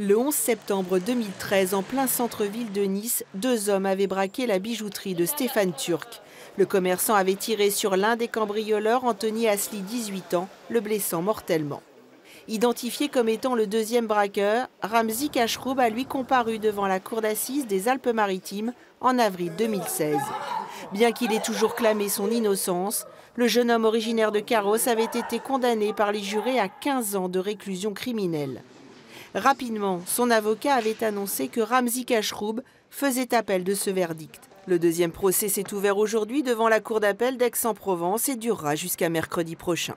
Le 11 septembre 2013, en plein centre-ville de Nice, deux hommes avaient braqué la bijouterie de Stéphane Turc. Le commerçant avait tiré sur l'un des cambrioleurs, Anthony Asli, 18 ans, le blessant mortellement. Identifié comme étant le deuxième braqueur, Ramzi Kachroub a lui comparu devant la cour d'assises des Alpes-Maritimes en avril 2016. Bien qu'il ait toujours clamé son innocence, le jeune homme originaire de Carros avait été condamné par les jurés à 15 ans de réclusion criminelle. Rapidement, son avocat avait annoncé que Ramzi Kachroub faisait appel de ce verdict. Le deuxième procès s'est ouvert aujourd'hui devant la cour d'appel d'Aix-en-Provence et durera jusqu'à mercredi prochain.